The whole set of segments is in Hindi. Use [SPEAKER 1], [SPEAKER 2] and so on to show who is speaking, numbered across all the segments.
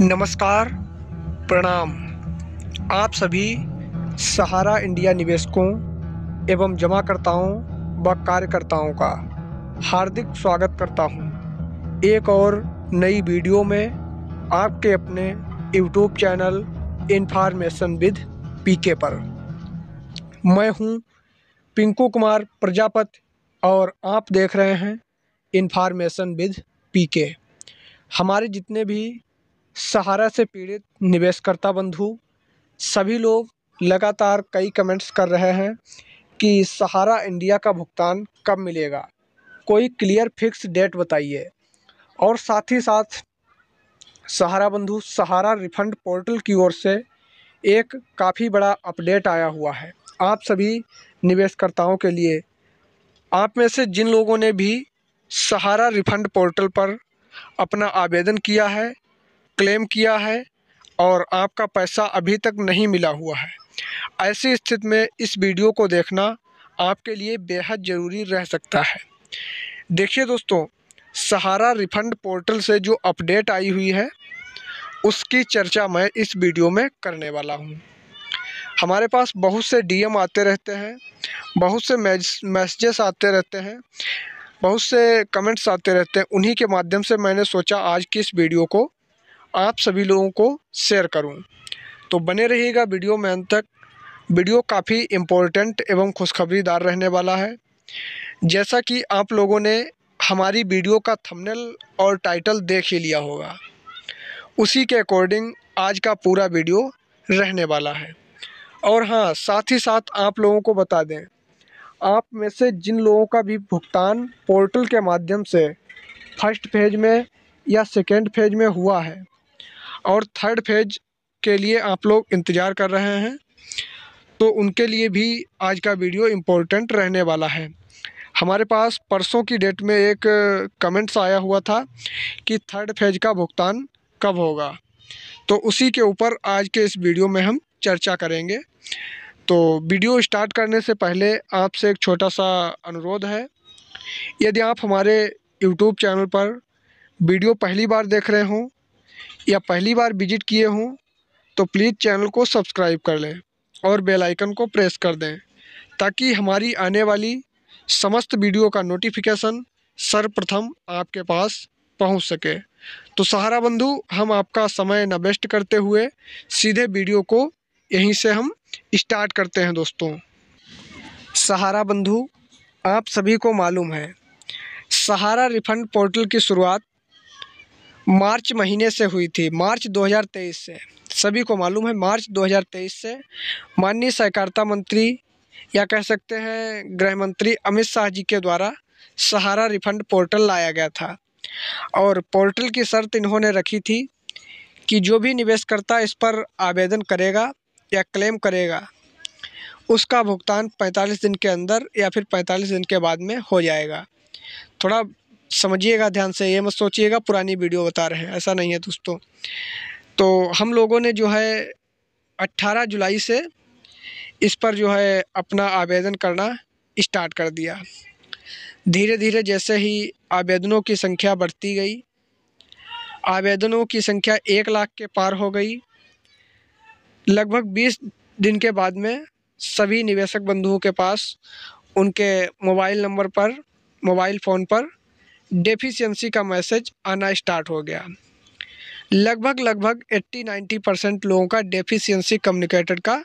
[SPEAKER 1] नमस्कार, प्रणाम। आप सभी सहारा इंडिया निवेशकों एवं जमाकर्ताओं व कार्यकर्ताओं का हार्दिक स्वागत करता हूँ। एक और नई वीडियो में आपके अपने YouTube channel information with PK पर। मैं हूँ पिंकू कुमार प्रजापति और आप देख रहे हैं इन्फॉर्मेशन विद पीके हमारे जितने भी सहारा से पीड़ित निवेशकर्ता बंधु, सभी लोग लगातार कई कमेंट्स कर रहे हैं कि सहारा इंडिया का भुगतान कब मिलेगा। कोई क्लियर फिक्स डेट बताइए। और साथ ही साथ सहारा बंधु, सहारा रिफंड पोर्टल की ओर से एक काफ़ी बड़ा अपडेट आया हुआ है। आप सभी निवेशकर्ताओं के लिए, आप में से जिन लोगों ने भी सहारा रिफंड पोर्टल पर अपना आवेदन किया है क्लेम किया है और आपका पैसा अभी तक नहीं मिला हुआ है। ऐसी स्थिति में इस वीडियो को देखना आपके लिए बेहद ज़रूरी रह सकता है। देखिए दोस्तों, सहारा रिफंड पोर्टल से जो अपडेट आई हुई है, उसकी चर्चा मैं इस वीडियो में करने वाला हूँ। हमारे पास बहुत से डीएम आते रहते हैं, बहुत से मैसेजेस आते रहते हैं, बहुत से कमेंट्स आते रहते हैं, उन्हीं के माध्यम से मैंने सोचा आज की इस वीडियो को आप सभी लोगों को शेयर करूँ। तो बने रहिएगा वीडियो में अंत तक। वीडियो काफ़ी इम्पोर्टेंट एवं खुशखबरीदार रहने वाला है। जैसा कि आप लोगों ने हमारी वीडियो का थंबनेल और टाइटल देख ही लिया होगा। उसी के अकॉर्डिंग आज का पूरा वीडियो रहने वाला है। और हाँ साथ ही साथ आप लोगों को बता दें, आप में से जिन लोगों का भी भुगतान पोर्टल के माध्यम से फ़र्स्ट फ़ेज़ में या सेकेंड फ़ेज़ में हुआ है और थर्ड फ़ेज़ के लिए आप लोग इंतज़ार कर रहे हैं। तो उनके लिए भी आज का वीडियो इम्पोर्टेंट रहने वाला है। हमारे पास परसों की डेट में एक कमेंट्स आया हुआ था कि थर्ड फ़ेज़ का भुगतान कब होगा। तो उसी के ऊपर आज के इस वीडियो में हम चर्चा करेंगे। तो वीडियो स्टार्ट करने से पहले आपसे एक छोटा सा अनुरोध है। यदि आप हमारे यूट्यूब चैनल पर वीडियो पहली बार देख रहे हों या पहली बार विज़िट किए हों तो प्लीज़ चैनल को सब्सक्राइब कर लें और बेल आइकन को प्रेस कर दें, ताकि हमारी आने वाली समस्त वीडियो का नोटिफिकेशन सर्वप्रथम आपके पास पहुँच सके। तो सहारा बंधु, हम आपका समय न वेस्ट करते हुए सीधे वीडियो को यहीं से हम स्टार्ट करते हैं दोस्तों। सहारा बंधु, आप सभी को मालूम है, सहारा रिफंड पोर्टल की शुरुआत मार्च महीने से हुई थी, मार्च 2023 से। सभी को मालूम है, मार्च 2023 से माननीय सहकारिता मंत्री या कह सकते हैं गृह मंत्री अमित शाह जी के द्वारा सहारा रिफंड पोर्टल लाया गया था। और पोर्टल की शर्त इन्होंने रखी थी कि जो भी निवेशकर्ता इस पर आवेदन करेगा या क्लेम करेगा, उसका भुगतान 45 दिन के अंदर या फिर 45 दिन के बाद में हो जाएगा। थोड़ा समझिएगा ध्यान से, ये मत सोचिएगा, पुरानी वीडियो बता रहे हैं। ऐसा नहीं है दोस्तों। तो हम लोगों ने जो है 18 जुलाई से इस पर जो है, अपना आवेदन करना स्टार्ट कर दिया। धीरे धीरे जैसे ही आवेदनों की संख्या बढ़ती गई, आवेदनों की संख्या एक लाख के पार हो गई। लगभग बीस दिन के बाद में सभी निवेशक बंधुओं के पास उनके मोबाइल नंबर पर, मोबाइल फ़ोन पर डेफिशिएंसी का मैसेज आना स्टार्ट हो गया। लगभग लगभग 80-90 परसेंट लोगों का डेफिशिएंसी कम्युनिकेटेड का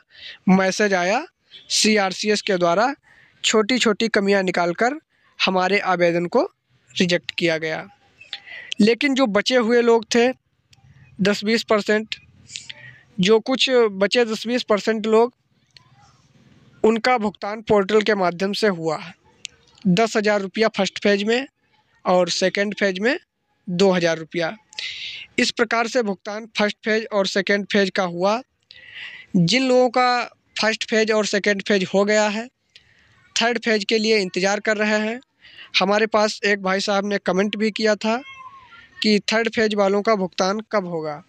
[SPEAKER 1] मैसेज आया सीआरसीएस के द्वारा। छोटी छोटी कमियाँ निकालकर हमारे आवेदन को रिजेक्ट किया गया। लेकिन जो बचे हुए लोग थे 10-20 परसेंट जो कुछ बचे 10-20 परसेंट लोग, उनका भुगतान पोर्टल के माध्यम से हुआ। दस हज़ार रुपया फ़र्स्ट फ़ेज़ में और सेकेंड फ़ेज़ में दो हज़ार रुपया। इस प्रकार से भुगतान फ़र्स्ट फ़ेज़ और सेकेंड फ़ेज़ का हुआ। जिन लोगों का फ़र्स्ट फ़ेज़ और सेकेंड फ़ेज़ हो गया है थर्ड फ़ेज़ के लिए इंतज़ार कर रहे हैं। हमारे पास एक भाई साहब ने कमेंट भी किया था कि थर्ड फ़ेज़ वालों का भुगतान कब होगा।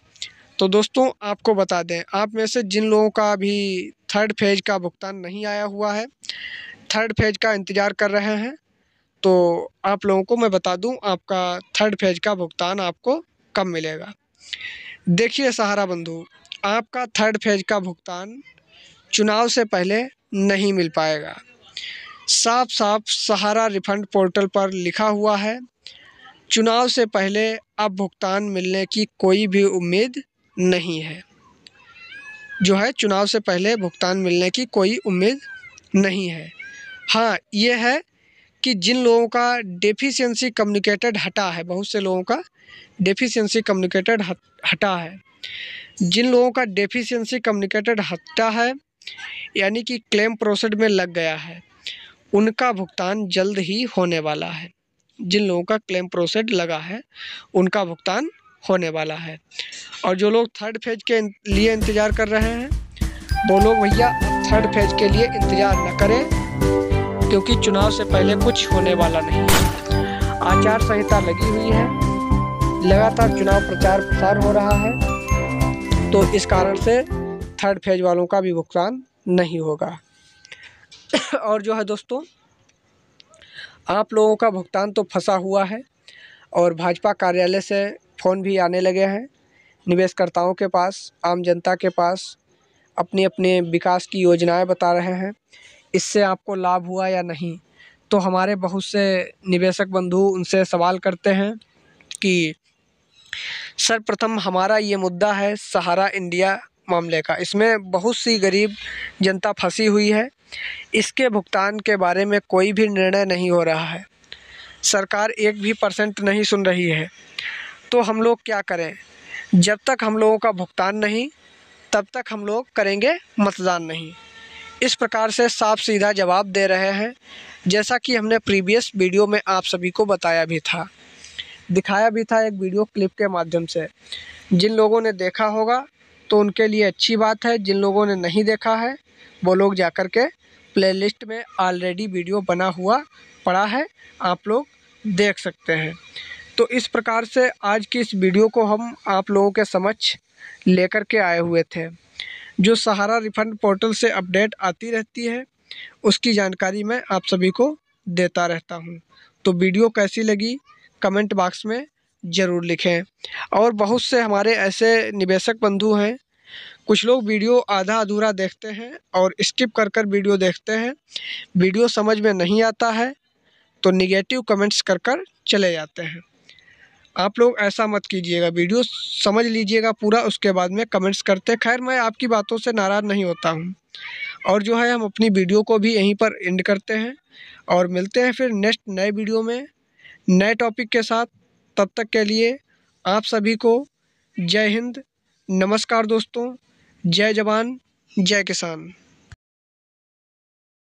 [SPEAKER 1] तो दोस्तों, आपको बता दें, आप में से जिन लोगों का अभी थर्ड फ़ेज़ का भुगतान नहीं आया हुआ है थर्ड फ़ेज़ का इंतज़ार कर रहे हैं तो आप लोगों को मैं बता दूँ, आपका थर्ड फ़ेज़ का भुगतान आपको कब मिलेगा? देखिए सहारा बंधु, आपका थर्ड फ़ेज़ का भुगतान चुनाव से पहले नहीं मिल पाएगा। साफ़ साफ़ सहारा रिफंड पोर्टल पर लिखा हुआ है। चुनाव से पहले अब भुगतान मिलने की कोई भी उम्मीद नहीं है। जो है, चुनाव से पहले भुगतान मिलने की कोई उम्मीद नहीं है। हाँ ये है कि जिन लोगों का डेफिशिएंसी कम्युनिकेटेड हटा है, बहुत से लोगों का डेफिशिएंसी कम्युनिकेटेड हटा है। जिन लोगों का डेफिशिएंसी कम्युनिकेटेड हटा है, यानी कि क्लेम प्रोसेस में लग गया है, उनका भुगतान जल्द ही होने वाला है। जिन लोगों का क्लेम प्रोसेस लगा है, उनका भुगतान होने वाला है। और जो लोग थर्ड फ़ेज़ के लिए इंतज़ार कर रहे हैं, वो लोग भैया थर्ड फ़ेज़ के लिए इंतज़ार न करें। क्योंकि चुनाव से पहले कुछ होने वाला नहीं है। आचार संहिता लगी हुई है। लगातार चुनाव प्रचार प्रसार हो रहा है। तो इस कारण से थर्ड फ़ेज़ वालों का भी भुगतान नहीं होगा। और जो है दोस्तों, आप लोगों का भुगतान तो फंसा हुआ है और भाजपा कार्यालय से फ़ोन भी आने लगे हैं। निवेशकर्ताओं के पास, आम जनता के पास अपने अपने विकास की योजनाएँ बता रहे हैं। इससे आपको लाभ हुआ या नहीं? तो हमारे बहुत से निवेशक बंधु उनसे सवाल करते हैं कि, सर्वप्रथम हमारा ये मुद्दा है सहारा इंडिया मामले का। इसमें बहुत सी गरीब जनता फंसी हुई है। इसके भुगतान के बारे में कोई भी निर्णय नहीं हो रहा है। सरकार एक भी परसेंट नहीं सुन रही है। तो हम लोग क्या करें? जब तक हम लोगों का भुगतान नहीं, तब तक हम लोग करेंगे मतदान नहीं। इस प्रकार से साफ़ सीधा जवाब दे रहे हैं, जैसा कि हमने प्रीवियस वीडियो में आप सभी को बताया भी था। दिखाया भी था एक वीडियो क्लिप के माध्यम से। जिन लोगों ने देखा होगा तो उनके लिए अच्छी बात है, जिन लोगों ने नहीं देखा है, वो लोग जा कर के प्लेलिस्ट में ऑलरेडी वीडियो बना हुआ पड़ा है, आप लोग देख सकते हैं। तो इस प्रकार से आज की इस वीडियो को हम आप लोगों के समक्ष लेकर के आए हुए थे। जो सहारा रिफंड पोर्टल से अपडेट आती रहती है, उसकी जानकारी मैं आप सभी को देता रहता हूँ। तो वीडियो कैसी लगी, कमेंट बॉक्स में ज़रूर लिखें। और बहुत से हमारे ऐसे निवेशक बंधु हैं, कुछ लोग वीडियो आधा अधूरा देखते हैं और स्किप कर कर वीडियो देखते हैं। वीडियो समझ में नहीं आता है तो निगेटिव कमेंट्स कर कर चले जाते हैं। आप लोग ऐसा मत कीजिएगा, वीडियो समझ लीजिएगा पूरा, उसके बाद में कमेंट्स करते खैर, मैं आपकी बातों से नाराज़ नहीं होता हूँ। और जो है, हम अपनी वीडियो को भी यहीं पर एंड करते हैं। और मिलते हैं फिर नेक्स्ट नए वीडियो में, नए टॉपिक के साथ। तब तक के लिए आप सभी को जय हिंद। नमस्कार दोस्तों। जय जवान, जय किसान।